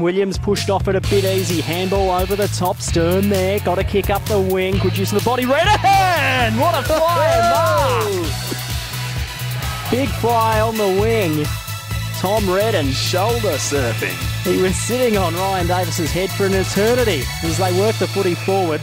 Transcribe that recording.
Williams pushed off at a bit easy. Handball over the top. Stern there. Got to kick up the wing. Good use the body. Redden! What a fly mark! Big fly on the wing. Tom Redden. Shoulder surfing. He was sitting on Ryan Davis's head for an eternity as they worked the footy forward.